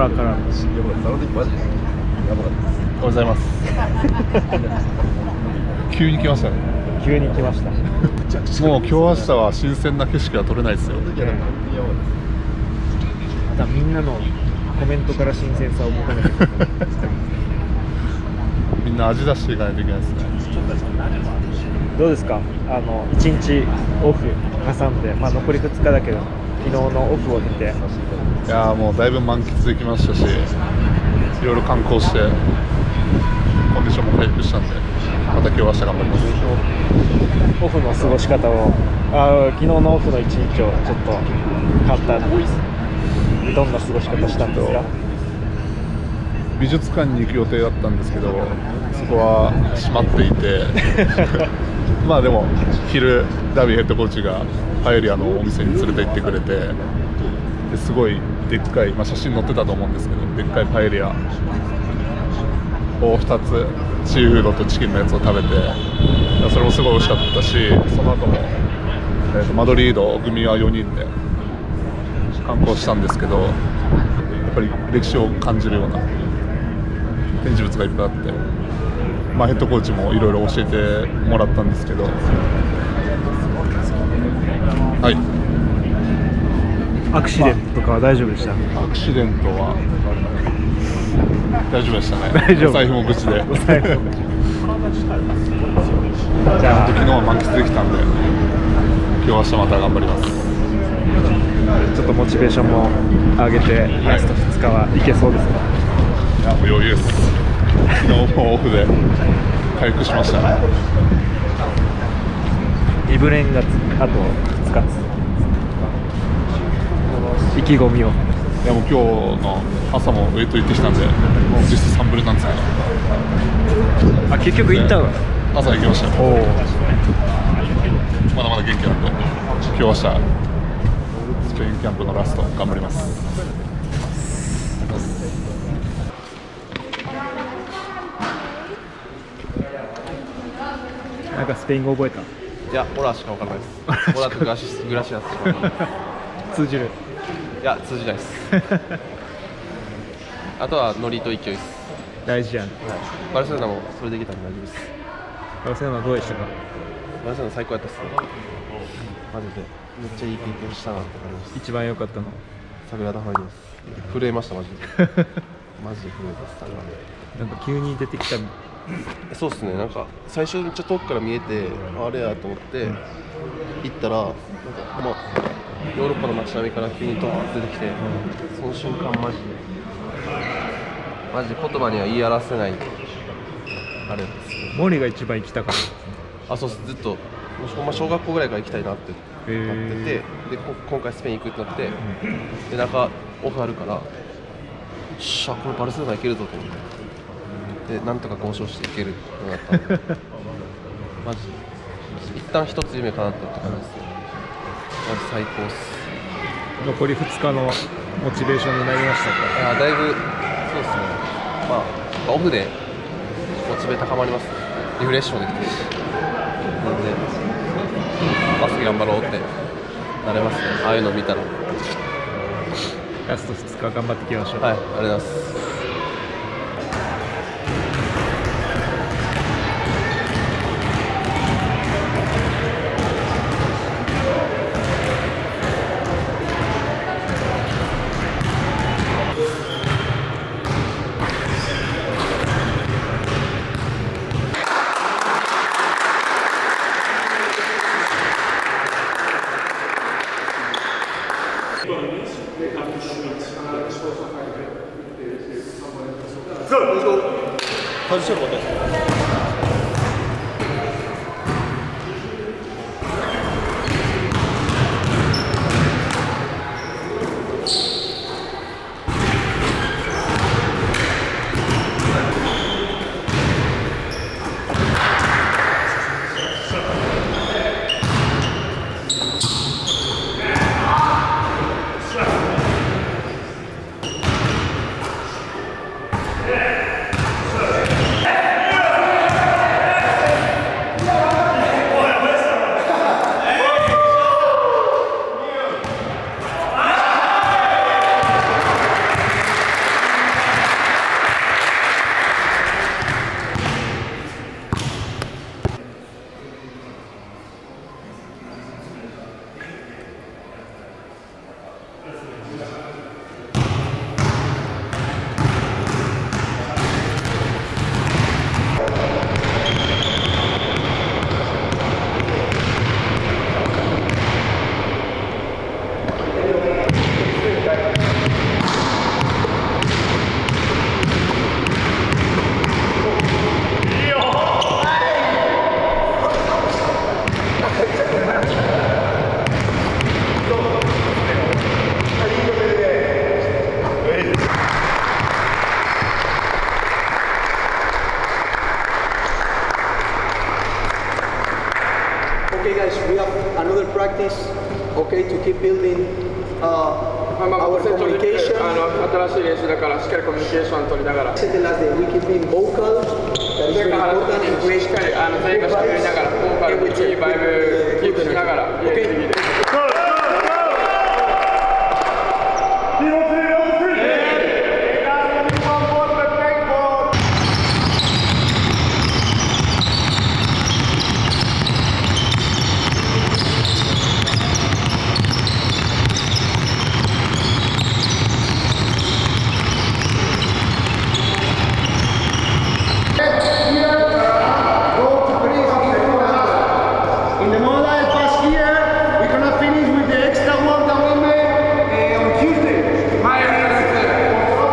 ラから。のやばかったあの時マジでやばかったですおはようございます急に来ましたね。急に来ました。もう今日明日は新鮮な景色は撮れないですよ。あの時はなんか本当にやばかったですまたみんなのコメントから新鮮さを求めてみんな味出していかないといけないですね。どうですか？あの1日オフ挟んで、まあ、残り2日だけど昨日のオフを経て。いやーもうだいぶ満喫できましたしいろいろ観光してコンディションも回復したんでまた今日明日頑張ります。オフの過ごし方をあー昨日のオフの1日をちょっと簡単にどんな過ごし方したんですか？美術館に行く予定だったんですけどそこは閉まっていて。まあでも昼ダビーヘッドコーチがパエリアのお店に連れて行ってくれてですごいでっかい、まあ、写真載ってたと思うんですけどでっかいパエリア。を2つシーフードとチキンのやつを食べてそれもすごい美味しかったしその後も、えーとマドリード組は4人で観光したんですけどやっぱり歴史を感じるような展示物がいっぱいあって、まあ、ヘッドコーチもいろいろ教えてもらったんですけどはい。アクシデントとかは大丈夫でした？アクシデントは大丈夫でしたね。大丈夫。お財布も無事で。じゃあ。昨日は満喫できたんで今日明日また頑張ります。ちょっとモチベーションも上げてラスト2日はいけそうですかいやもう余裕です。昨日もオフで回復しました。ねイブレンがつあと2日意気込みを。いやもう今日の朝もウェイト行ってきたんで実質3ぶりなんですけど。あ結局行ったの？朝行きました。お。まだまだ元気なんで今日明日スペインキャンプのラスト頑張ります。なんかスペイン語覚えた？いや、オラしかわからないです。オラとグラシスグラシアスしかわからない。通じるいや、通じないです。あとはノリと勢いです。大事やんはい、バルセロナもそれできたんで大丈夫です。バルセロナどうでしたか？バルセロナ最高やったっすね。マジで。めっちゃいい経験したなって感じです。一番良かったの？サグラダ・ファミリです。震えました、マジで。マジで震えたっす。なんか急に出てきたそうっすね、なんか最初めっちゃ遠くから見えて、あれやと思って、行ったら、なんか、まあ、ヨーロッパの街並みから急にトップ出てきて、その瞬間、マジで、マジで言葉には言い表せない、あれですね。森が一番行きたかっあ、そうっす、ずっと、ほんま小学校ぐらいから行きたいなってへー。なってて、でこ今回スペイン行くってなって、で、中、オフあるから、よっしゃ、これバルセロナ行けるぞと思って。でなんとか交渉していけるってなったんで。マジ一旦一つ夢叶ったって感じですねマジ最高っす。た残り2日のモチベーションになりましたか？あだいぶそうですね。まあオフでモチベ高まりますね。リフレッシュもできたし。なんでバスケ頑張ろうってなれますね。ああいうの見たら。はいラスト2日頑張っていきましょう、ありがとうございますポジションもね しい練習だからしっかりコミュニケーション取りながら Second last day, we keep being vocal. That is それ very から important and し.っかりあの全員がしゃべりながらボーカルいいバイブキープしながらいい演技で In the model pass here, we're gonna finish with the extra work that we made uh, on Tuesday. はいありがとうございます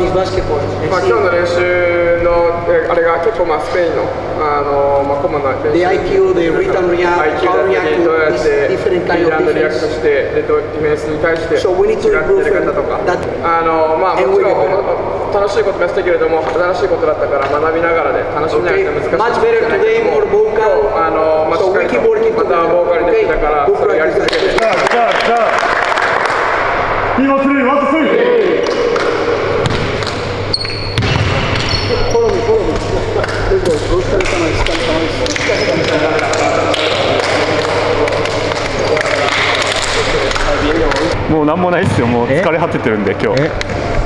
今日の練習のあれが結構、スペインの,コモンな練習。で IQ でリうやってディフェンス。に対して違ってる方とか。の、まあ、楽しいことやったけれども新しいことだったから学びながらで楽しみない。たもうないっすよ。もうえ？疲れ果ててるんで今日。え？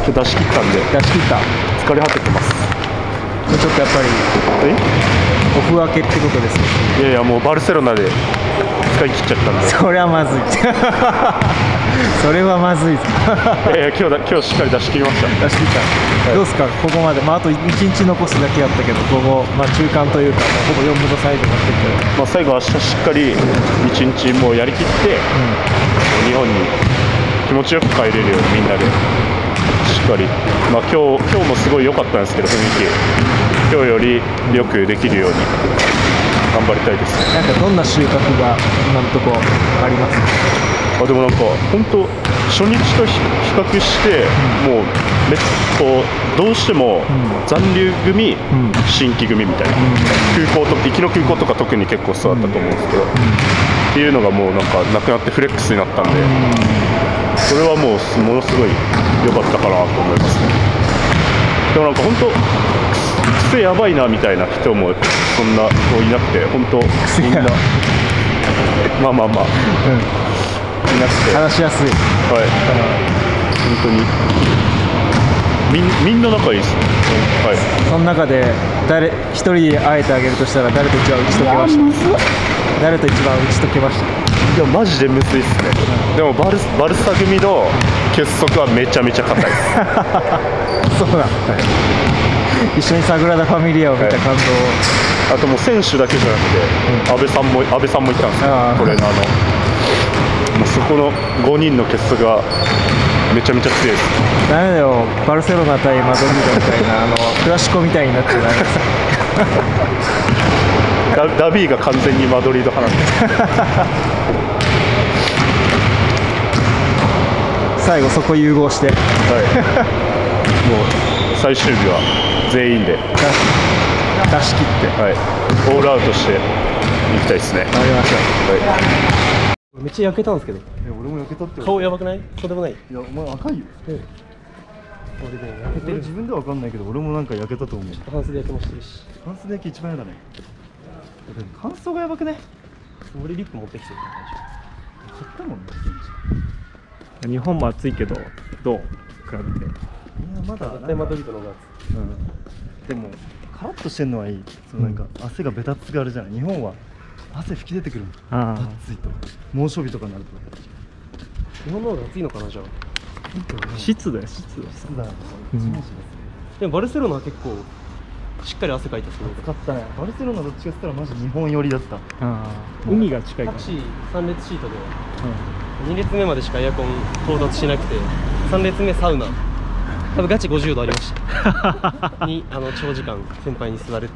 今日出し切ったんで。出し切った？疲れ果ててます。ちょっとやっぱりオフ明けってことですね。えいやいやもうバルセロナで使い切っちゃったんで。それはまずい。それはまずい。ぞいやいや今日だ今日しっかり出し切りました。出し切った、どうですか？ここまで。まああと1日残すだけやったけどここ、まあ、中間というかほぼ4分の3以上なってるけどまあ、最後、明日しっかり一日もうやりきって、日本に気持ちよく帰れるようにみんなでしっかり、まあ、今日今日もすごい良かったんですけど雰囲気。今日よりよくできるように頑張りたいですね。なんかどんな収穫が今のところありますか？あでもなんか本当初日と比比較して、もうめこうどうしても残留組、新規組みたいな、空港と行きの空港とか特に結構そうだったと思うんですけど、っていうのがもうなんかなくなってフレックスになったんで、それはもうすものすごい良かったかなと思いますね。でもなんか本当癖やばいなみたいな人もそんなこういなくて本当みんな。まあまあまあ、いなくて。話しやすい。はい、本当に。みんみんな仲いいですね、はい、その中で誰一人で会えてあげるとしたら誰と一番打ち解けました？誰と一番打ち解けました？いやマジでむずいっすね。でもバルスバルサ組の結束はめちゃめちゃ硬いです。そうなん、一緒にサグラダ・ファミリアを見た感動を、あともう選手だけじゃなくて、安倍さんも安倍さんもいたんですよ。トレー。ナーのもうそこの5人の結束がめちゃめちゃ強いです。ダメだよ。バルセロナ対マドリードみたいなあのクラシコみたいになってないダダビーが完全にマドリード派なんで。最後そこ融合して。はい、もう最終日は全員で、出し切って。はい、オールアウトしていきたいですね。終わりましょう。めっちゃ焼けたんですけど。俺も焼けたって。顔やばくない？そうでもない？いやお前赤いよ。俺ね焼けてる。俺自分では分かんないけど俺もなんか焼けたと思う。半袖焼けもしてるし。半袖焼き一番嫌だねでも乾燥がやばくね俺リップ持ってきてる。買ったもんね。日本も暑いけどどう？比べて。いやまだ絶対マドリードの方がうん。でもカラッとしてんのはいい。そうなんか汗がベタつがあるじゃない？日本は汗吹き出てくるもんあ。暑いと。猛暑日とかになると。日本の方が暑いのかなじゃあ。あ湿度や湿度湿度だうん。でもバルセロナは結構しっかり汗かいたそう。暑かったね。バルセロナどっちかって言ったらマジ日本寄りだった。海が近いから。タクシー3列シートで。2列目までしかエアコン到達しなくて。3列目サウナ。多分ガチ50度ありました。にあの長時間先輩に座る。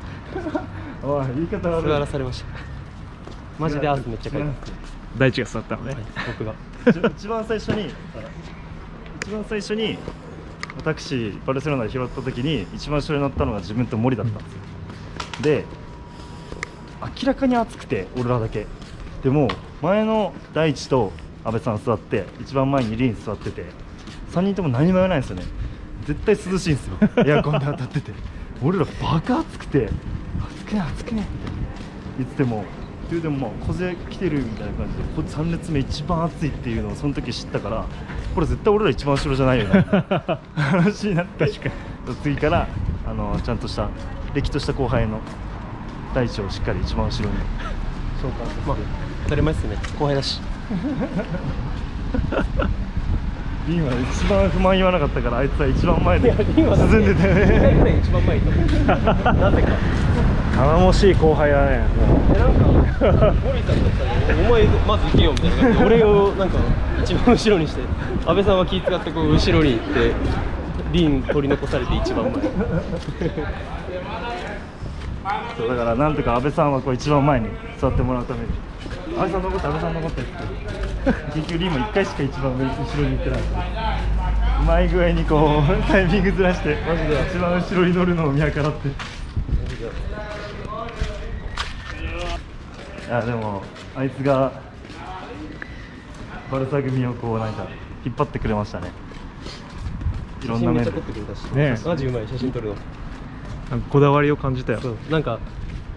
おい言い方悪い。座らされました。マジで汗めっちゃかいた大地が座ったのね、僕が。一一番最初に一番最初にタクシーバルセロナで拾った時に一番後ろに乗ったのが自分と森だったんですよ、で明らかに暑くて俺らだけ。でも前の大地と安倍さん座って一番前にリン座ってて3人とも何も言わないんですよね。絶対涼しいんですよ。エアコンで当たってて。俺らバカ暑くて暑くね暑くねみたいな言ってもででもまあ風来てるみたいな感じでこっち3列目一番暑いっていうのをその時知ったからこれ絶対俺ら一番後ろじゃないよな話になって確かに次からあのちゃんとしたれっきとした後輩の大地をしっかり一番後ろに。召喚させて、まあ当たり前ですね。後輩だし。リンは一番不満言わなかったからあいつは一番前でリンはだって。進んでたよ2回ぐらね か頼もしい後輩だね。えなんか森さんだったらお前まず行けよみたいな俺をなんか一番後ろにして安倍さんは気使ってこう後ろに行ってリン取り残されて一番前そうだからなんとか安倍さんはこう一番前に座ってもらうために安倍さん残って安倍さん残ってって。結局リンも1回しか一番後ろに行ってないんでうまい具合にこうタイミングずらしてマジで一番後ろに乗るのを見計らっていやでもあいつがバルサ組をこうなんか引っ張ってくれましたね。いろんな面で。写真めっちゃ撮ってくれたし、ねマジうまい写真撮るの。なんかこだわりを感じたよ。そう。なんか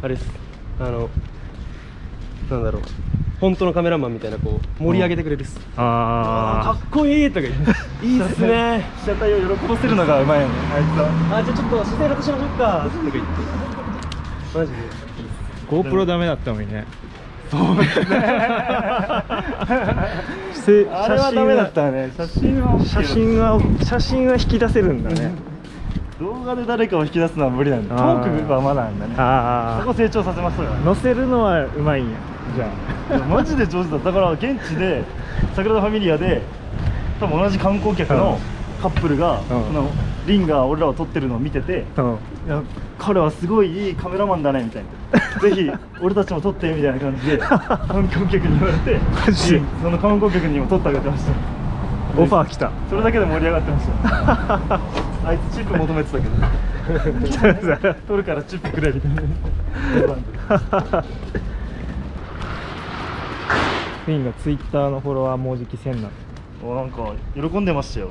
あれです。あのなんだろう。本当のカメラマンみたいなこう盛り上げてくれるっす、ああーかっこいいとか言って。いいっすね。被写体を喜ばせるのがうまいよねあいつは。あじゃあちょっと姿勢楽しましょうか。とか言って。マジで。あ GoPro ダメだったのにねせあれはダメだったよね。写真は OK 写真は写真は引き出せるんだね。動画で誰かを引き出すのは無理なんだ。トあー。ークはまだなんだね。あそこ成長させますよ。ね載せるのはうまいんや。じゃいやマジで上手だ。だから現地でサグラダ・ファミリアで多分同じ観光客のカップルが、そのリンが俺らを撮ってるのを見てて、あうん。いや彼はすごいいいカメラマンだねみたいな。ぜひ 俺たちも撮ってみたいな感じで観光客に言われてマジ。でその観光客にも撮ってあげてました。オファー来た。それだけで盛り上がってました。あいつチップ求めてたけど。撮るからチップくれみたいな。フィンがツイッターのフォロワーもうじき1000なのおなんか喜んでましたよ、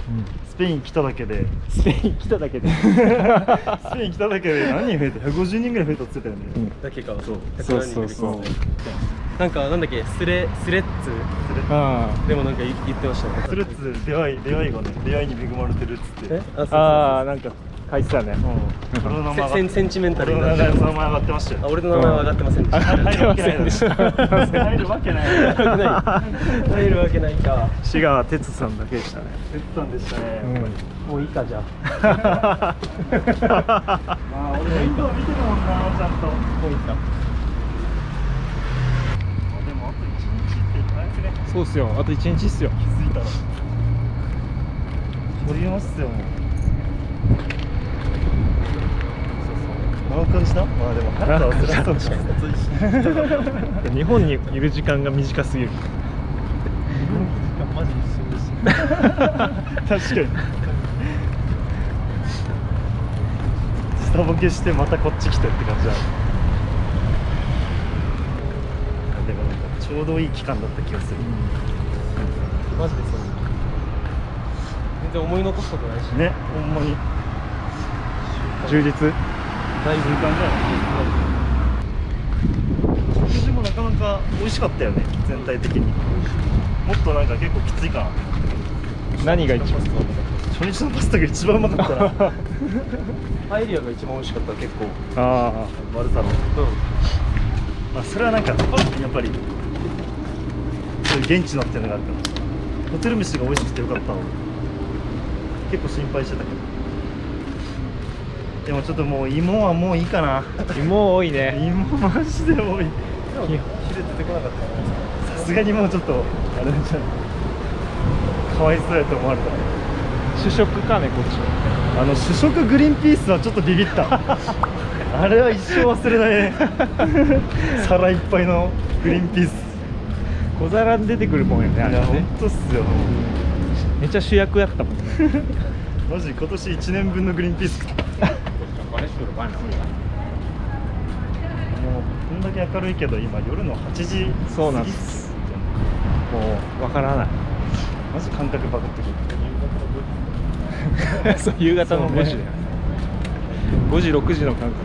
スペイン来ただけで。スペイン来ただけで。スペイン来ただけで何人増えた150人ぐらい増えたって言ってたよね、だけか。そう。そうそうそう。なんかなんだっけスレスレッツあでもなんか言言ってましたね。スレッズ出会い出会いがね出会いに恵まれてるっつって。え？あそうあそう。ああなんか書いてたね。うん。俺の名前上がっセンセンチメンタルになっ俺のて名前上がってましたよ。あ俺の名前は上がってませんでした。入るわけない入ってませんでした。入るわけない。入るわけない。か志川哲さんだけでしたね哲さんでしたね、もういいかじゃあ。まあ俺見てるもんなちゃんと。もういいか。でもあと1日って早くね。そうっすよ。あと1日っすよ。気づいたら。取りますよもうそうそう何感じだまあでも早く忘れそうか日本にいる時間が短すぎる。マジ一瞬でした確かに。スタボケしてまたこっち来てって感じだ。でもなんかちょうどいい期間だった気がする、マジでそう。全然思い残すことないし。ねほんまに。充実だいぶもなかなか美味しかったよね全体的に。もっとなんか結構きついかな。何が一番？初日のパスタが一番うまかったな。パエリアが一番美味しかった結構。あマルサの。うん。まあそれはなんかやっぱりそういう現地のっていうのがあるからホテル飯が美味しくてよかったわ結構心配してたけどでもちょっともう芋はもういいかな。芋多いね。芋マジで多い。昼出てこなかった。さすがにもうちょっとあれじゃん。かわいそうやと思われた。主食かねこっちあの主食グリーンピースはちょっとビビった。あれは一生忘れないね。皿いっぱいのグリーンピース。小皿に出てくるもんよねあれね。本当っすよ。めっちゃ主役やったもん。ねマジ今年1年分のグリーンピース食ったもうこんだけ明るいけど今夜の8時そうなんです。もうわからない。マジ感覚バグってくる そう夕方の5時ね5時6時の感覚